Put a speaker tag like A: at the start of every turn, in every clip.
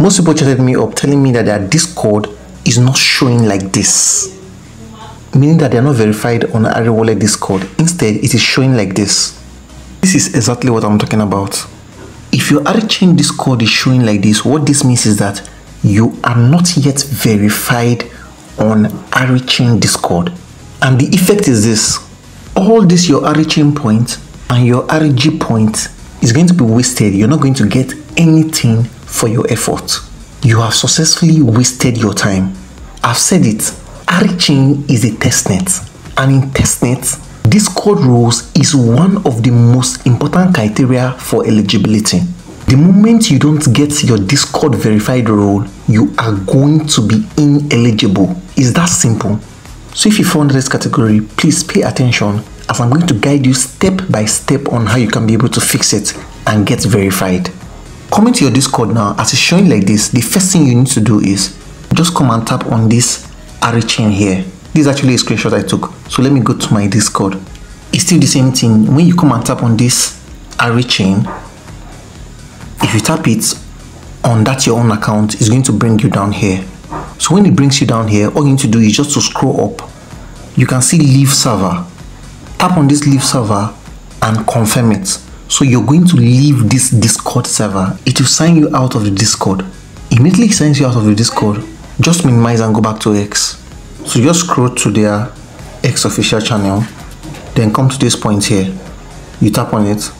A: Most people chatted me up telling me that their Discord is not showing like this. Meaning that they are not verified on Ari Wallet Discord. Instead, it is showing like this. This is exactly what I'm talking about. If your AriChain Discord is showing like this, what this means is that you are not yet verified on AriChain Discord. And the effect is this. All this your AriChain point and your RG point is going to be wasted. You're not going to get anything for your effort. You have successfully wasted your time. I've said it. AriChain is a testnet. And in testnet, Discord rules is one of the most important criteria for eligibility. The moment you don't get your Discord verified role, you are going to be ineligible. It's that simple. So if you under this category, please pay attention as I'm going to guide you step by step on how you can be able to fix it and get verified. Coming to your Discord now, as it's showing like this, the first thing you need to do is just come and tap on this AriChain here. This is actually a screenshot I took. So let me go to my Discord. It's still the same thing. When you come and tap on this AriChain, if you tap it on that your own account, it's going to bring you down here. So when it brings you down here, all you need to do is just to scroll up. You can see leave server. Tap on this leave server and confirm it. So you're going to leave this Discord server. It will sign you out of the Discord. Immediately signs you out of the Discord. Just minimize and go back to X. So just scroll to their X official channel, then come to this point here. You tap on it.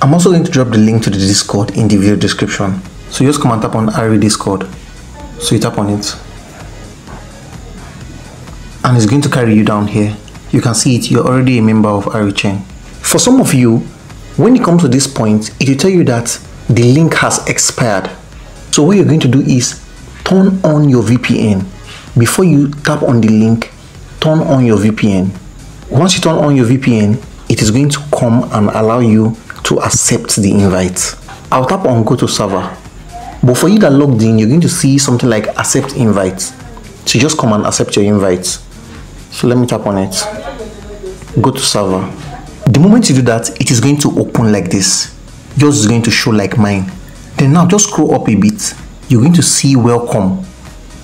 A: I'm also going to drop the link to the Discord in the video description. So just come and tap on Ari Discord. So you tap on it. And it's going to carry you down here. You can see it, you're already a member of Ari Chain. For some of you, when it comes to this point, it will tell you that the link has expired. So what you're going to do is turn on your VPN. Before you tap on the link, turn on your VPN. Once you turn on your VPN, it is going to come and allow you to accept the invite. I'll tap on go to server. But for you that logged in, you're going to see something like accept invite. So just come and accept your invite. So let me tap on it. Go to server. The moment you do that, it is going to open like this. Yours is going to show like mine. Then now just scroll up a bit. You're going to see welcome.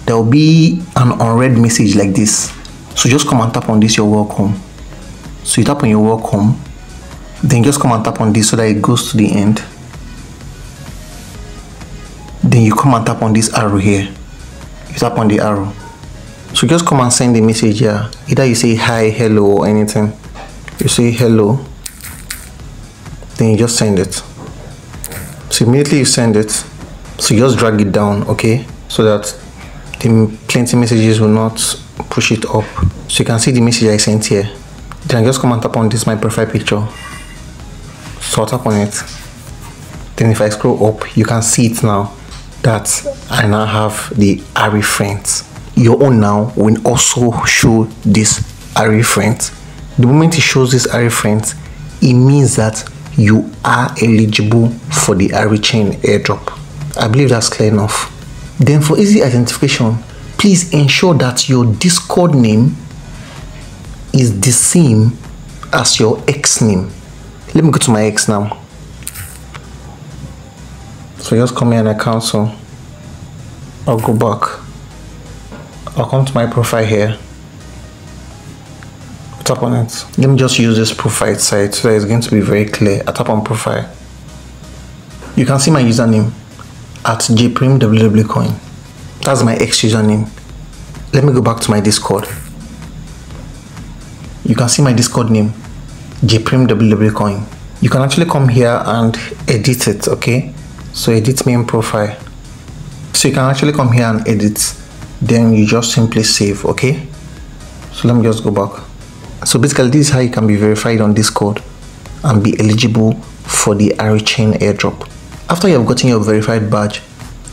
A: There will be an unread message like this. So just come and tap on this, you're welcome. So you tap on your welcome. Then just come and tap on this so that it goes to the end. Then you come and tap on this arrow here. You tap on the arrow. So just come and send the message here. Either you say hi, hello, or anything. You say hello. Then you just send it. So immediately you send it. So you just drag it down, okay? So that the plenty messages will not push it up. So you can see the message I sent here. Then I just come and tap on this my profile picture. So I'll tap on it. Then if I scroll up, you can see it now that I now have the Ari friends. Your own now will also show this Ari friends. The moment it shows this Ari friends, it means that you are eligible for the Ari chain airdrop. I believe that's clear enough. Then for easy identification, please ensure that your Discord name is the same as your X name. Let me go to my X now. So just come here and I cancel. I'll go back. I'll come to my profile here. Tap on it. Let me just use this profile site so that it's going to be very clear. I tap on profile. You can see my username at jpremewwcoin. That's my X username. Let me go back to my Discord. You can see my Discord name, jpremewwcoin. You can actually come here and edit it, okay? So edit main profile. So you can actually come here and edit. Then you just simply save, okay? So let me just go back. So basically this is how you can be verified on Discord and be eligible for the AriChain airdrop. After you have gotten your verified badge,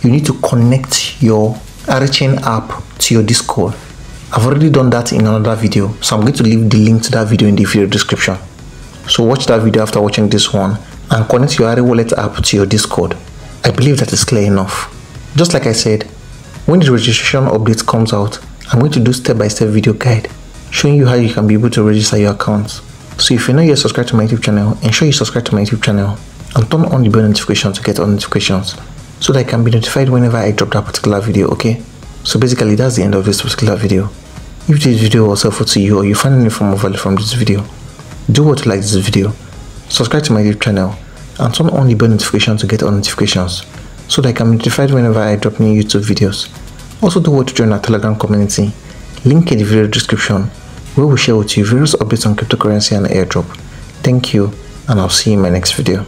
A: you need to connect your AriChain app to your Discord. I've already done that in another video, so I'm going to leave the link to that video in the video description. So watch that video after watching this one and connect your Ari Wallet app to your Discord. I believe that is clear enough. Just like I said, when the registration update comes out, I'm going to do step-by-step -step video guide showing you how you can be able to register your accounts. So if you're not yet subscribed to my YouTube channel, ensure you subscribe to my YouTube channel and turn on the bell notification to get all notifications so that I can be notified whenever I drop that particular video okay? So basically that's the end of this particular video. If this video was helpful to you or you find any form of value from this video do what to like this video. Subscribe to my YouTube channel and turn on the bell notification to get all notifications so that I can be notified whenever I drop new YouTube videos. Also do what to join our telegram community link in the video description. Where we share with you various updates on cryptocurrency and airdrop. Thank you and i'll see you in my next video